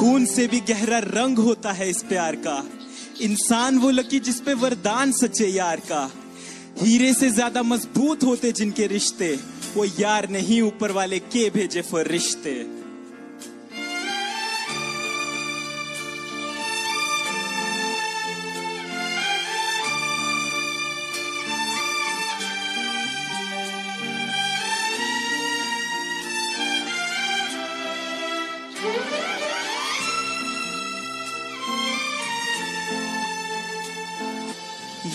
खून से भी गहरा रंग होता है इस प्यार का। इंसान वो लकी जिसपे वरदान सचे यार का। हीरे से ज़्यादा मज़बूत होते जिनके रिश्ते, वो यार नहीं, ऊपर वाले के भेजे फरिश्ते।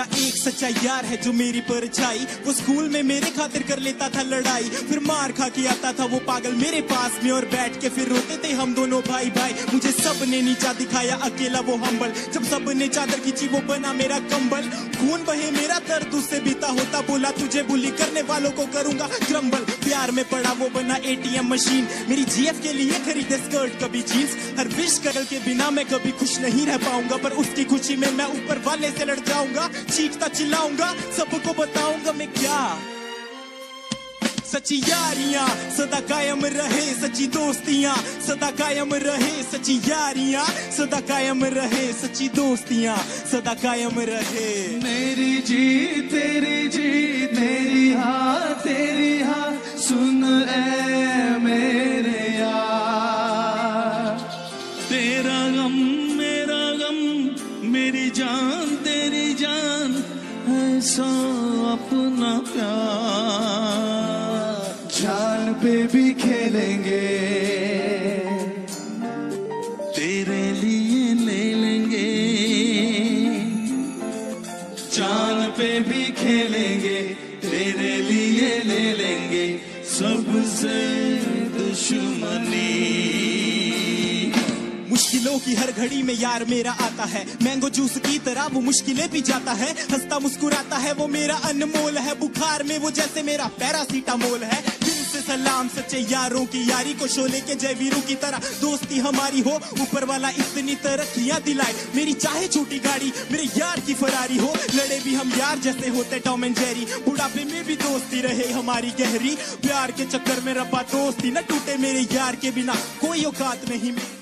मेरा एक सच्चा यार है जो मेरी परछाई। वो स्कूल में मेरे खातिर कर लेता था लड़ाई। फिर मार खा के आता था वो पागल मेरे पास में और बैठ के फिर रोते थे हम दोनों भाई भाई मुझे सबने नीचा दिखाया, अकेला वो हम्बल जब सबने चादर खींची, वो बना मेरा कंबल। खून बहे मेरा दर्द, उससे बीता होता बोला, तुझे बुली करने वालों को करूँगा। क्रम्बल प्यार में पड़ा वो बना एटीएम मशीन मेरी जीएफ के लिए खरीदे स्कर्ट कभी जीन्स हर विश करल के बिना मैं कभी खुश नहीं रह पाऊँगा, पर उसकी खुशी में मैं ऊपर वाले से लड़ जाऊँगा। चीखता चिल्लाऊँगा, सबको बताऊँगा मैं क्या। सच्ची यारियाँ, सदा कायम रहे सची दोस्तियाँ, सदा कायम रहे सच्ची यारियाँ, सदा कायम रहे सच्ची दोस्तियाँ, सदा कायम रहे। मेरी जीत, तेरी जीत, मेरी हार, तेरी हार, सुन ए मेरे यार। तेरा ऐसा अपना प्यार। जान पे भी खेलेंगे। तेरे लिए ले लेंगे। चाँद पे भी खेलेंगे तेरे लिए ले लेंगे। सबसे मुश्किलों की हर घड़ी में यार मेरा आता है। मैंगो जूस की तरह वो मुश्किलें भी जाता है। हंसता मुस्कुराता है, वो मेरा अनमोल है। बुखार में वो जैसे मेरा पैरासीटामोल है। से सलाम, सच्चे यारों की यारी को शोले के जय वीरों की तरह। दोस्ती हमारी हो, ऊपर वाला इतनी तरक्कियाँ दिलाए। मेरी चाहे छोटी गाड़ी, मेरे यार की फरारी हो। लड़े भी हम यार जैसे होते टॉम एंड जेरी। बुढ़ापे में भी दोस्ती रहे हमारी गहरी। प्यार के चक्कर में रब्बा दोस्ती न टूटे मेरे यार के बिना। कोई औकात नहीं मेरी